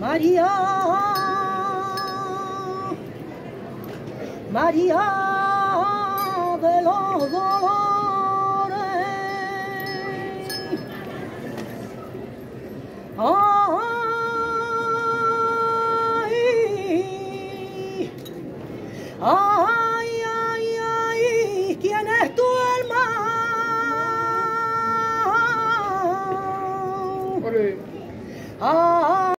María, María de los dolores. Ay, ay, ay, ay, ¿quién es tu alma? Ay, ah.